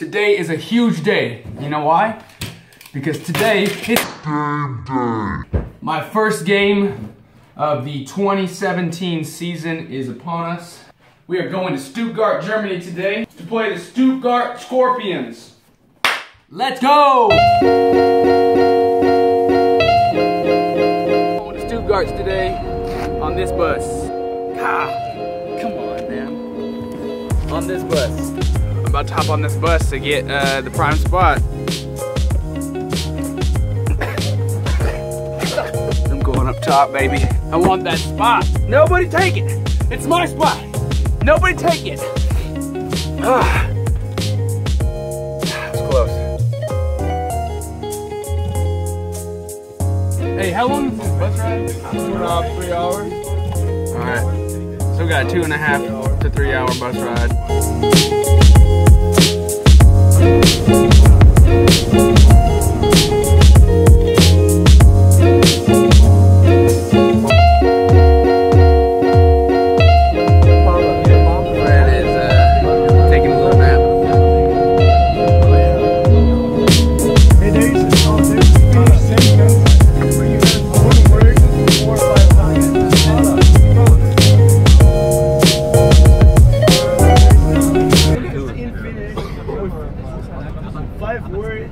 Today is a huge day. You know why? Because today is my first game of the 2017 season is upon us. We are going to Stuttgart, Germany today to play the Stuttgart Scorpions. Let's go! Going to Stuttgart's today on this bus. Ah, come on, man. On this bus. I'm about to hop on this bus to get uh, the prime spot. I'm going up top, baby. I want that spot. Nobody take it. It's my spot. Nobody take it. It's close. Hey, how long is this bus ride? Three hours. All right. So we got a two and a half to three hour bus ride.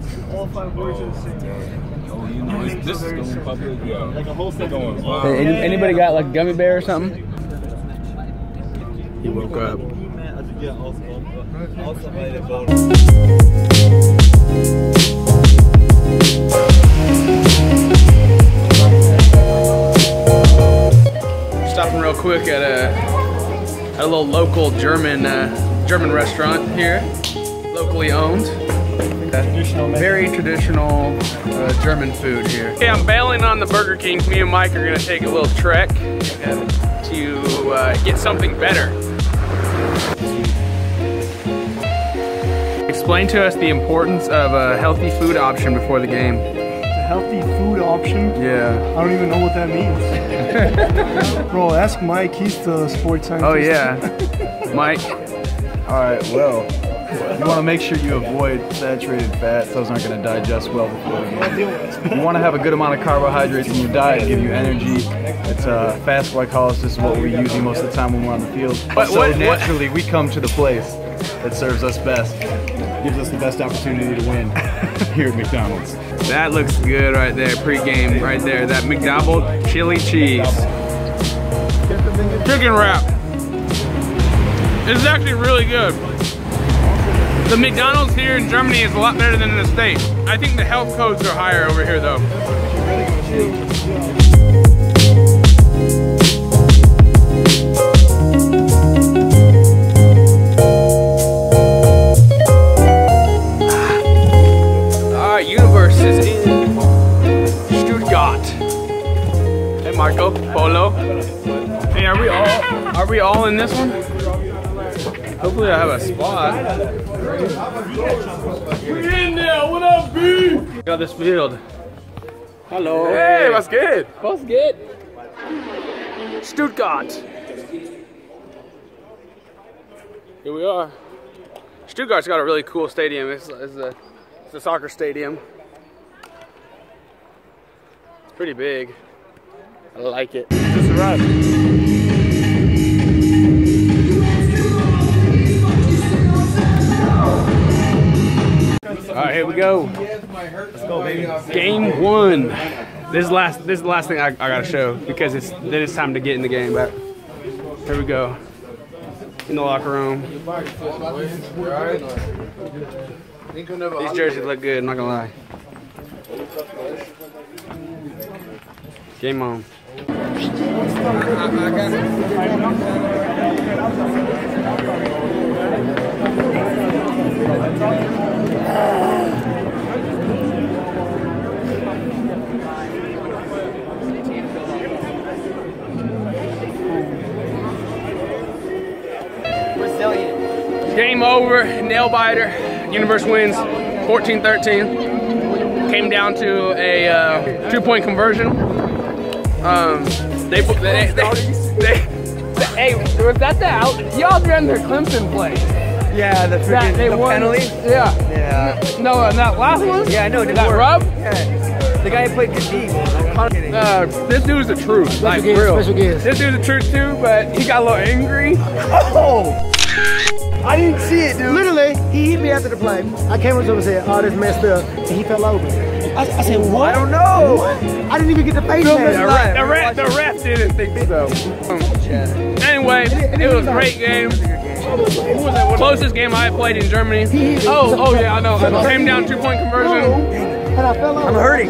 Words, all five words are the same. This is going public. Yeah. Like a whole sentence. Hey, any- anybody got like gummy bear or something? He woke up. Stopping real quick at a, at a little local German uh, German restaurant here, locally owned. Uh, very traditional uh, German food here. Okay, I'm bailing on the Burger King. Me and Mike are gonna take a little trek uh, to uh, get something better. Explain to us the importance of a healthy food option before the game. A healthy food option. Yeah. I don't even know what that means. Bro, ask Mike. He's the sports scientist. Oh yeah. Mike, All right. Well, you want to make sure you avoid saturated fats. Those aren't going to digest well before the game. You want to have a good amount of carbohydrates in your diet to give you energy. It's uh, fast glycolysis is what we're using most of the time when we're on the field. But so naturally, we come to the place that serves us best, gives us the best opportunity to win here at McDonald's. that looks good right there. Pre-game right there. That McDouble chili cheese. Chicken wrap. Is actually really good. The McDonald's here in Germany is a lot better than in the States. I think the health codes are higher over here though. Ah, Alright, Universe is in Stuttgart. Hey Marco, Polo. Hey, are we all are we all in this one? Hopefully I have a spot. We're in there, what up, B? Got this field. Hello. Hey, what's good? What's good? Stuttgart. Here we are. Stuttgart's got a really cool stadium. It's, it's a it's a soccer stadium. It's pretty big. I like it. Just arrived. All right, here we go. Let's go, baby. Game one. This is last. This is the last thing I, I gotta show because it's then it's time to get in the game. But here we go. In the locker room. These jerseys look good. I'm not gonna lie. Game on. Game over, nail biter. Universe wins 14 13. Came down to a uh, two point conversion. Um, they, they, they, they, hey, was that the out? Y'all ran their Clemson play. Yeah, the freaking they the won. penalty. Yeah. Yeah. No, uh, that last one. Yeah, I know. That work. rub. Yeah. The guy who played Khabib. Uh, this dude's the truth. Like guest, real. special guest. This dude's the truth too, but he got a little angry. Oh! I didn't see it, dude. Literally, he hit me after the play. I came up to him and said, oh, this messed up. And he fell over. I, I said, what? I don't know. I didn't even get the face mask. The ref, the ref, the ref didn't think so. Um, Yeah. Anyway, it was a great game. Closest game I played in Germany. Oh, oh yeah, I know. Came down two point conversion. I fell over. I'm hurting.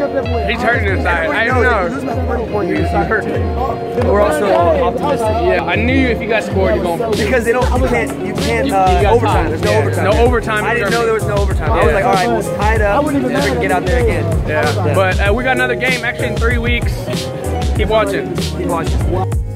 He's hurting inside. I don't know. Lose my. He's. We're also optimistic. Yeah, I knew if you guys scored, you're going. Because they don't, you can't, you can't, uh, overtime. There's no Yeah. overtime. No overtime I didn't know there was no overtime. I was like, all right, we'll tie it I up, wouldn't even then we can get out there again. Yeah, but uh, we got another game actually in three weeks. Keep watching. Keep watching.